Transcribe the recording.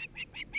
beep, beep, beep.